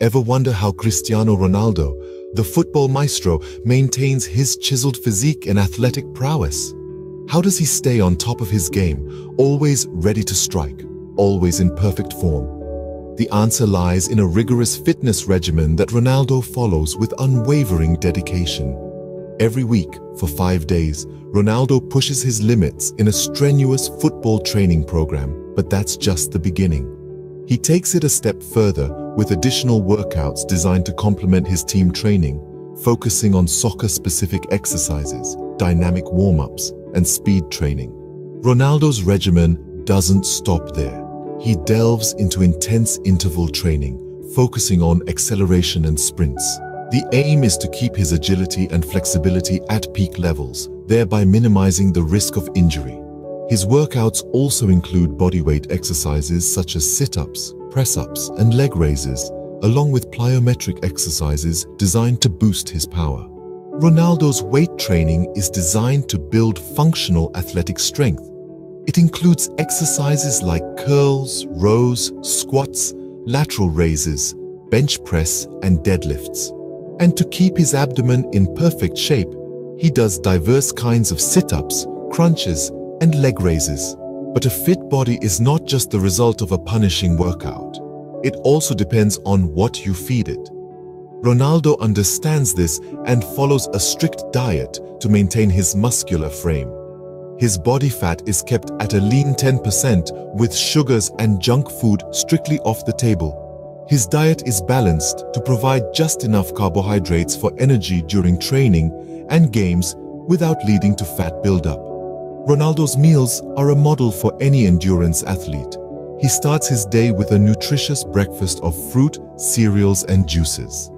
Ever wonder how Cristiano Ronaldo, the football maestro, maintains his chiseled physique and athletic prowess? How does he stay on top of his game, always ready to strike, always in perfect form? The answer lies in a rigorous fitness regimen that Ronaldo follows with unwavering dedication. Every week, for five days, Ronaldo pushes his limits in a strenuous football training program, but that's just the beginning. He takes it a step further with additional workouts designed to complement his team training, focusing on soccer-specific exercises, dynamic warm-ups, and speed training. Ronaldo's regimen doesn't stop there. He delves into intense interval training, focusing on acceleration and sprints. The aim is to keep his agility and flexibility at peak levels, thereby minimizing the risk of injury. His workouts also include bodyweight exercises such as sit-ups, press-ups, and leg raises, along with plyometric exercises designed to boost his power. Ronaldo's weight training is designed to build functional athletic strength. It includes exercises like curls, rows, squats, lateral raises, bench press, and deadlifts. And to keep his abdomen in perfect shape, he does diverse kinds of sit-ups, crunches, and leg raises. But a fit body is not just the result of a punishing workout. It also depends on what you feed it. Ronaldo understands this and follows a strict diet to maintain his muscular frame. His body fat is kept at a lean 10% with sugars and junk food strictly off the table. His diet is balanced to provide just enough carbohydrates for energy during training and games without leading to fat buildup. Ronaldo's meals are a model for any endurance athlete. He starts his day with a nutritious breakfast of fruit, cereals and juices.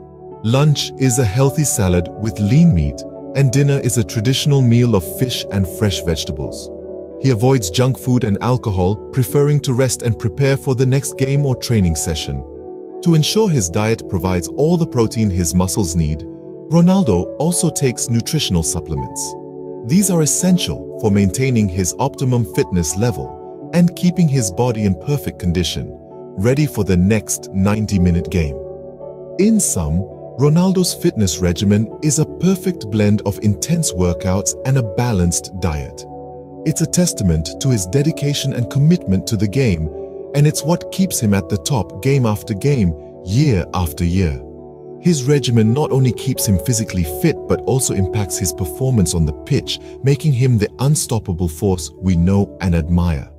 Lunch is a healthy salad with lean meat and dinner is a traditional meal of fish and fresh vegetables. He avoids junk food and alcohol, preferring to rest and prepare for the next game or training session. To ensure his diet provides all the protein his muscles need, Ronaldo also takes nutritional supplements. These are essential for maintaining his optimum fitness level and keeping his body in perfect condition, ready for the next 90-minute game. In sum, Ronaldo's fitness regimen is a perfect blend of intense workouts and a balanced diet. It's a testament to his dedication and commitment to the game and it's what keeps him at the top game after game, year after year. His regimen not only keeps him physically fit but also impacts his performance on the pitch, making him the unstoppable force we know and admire.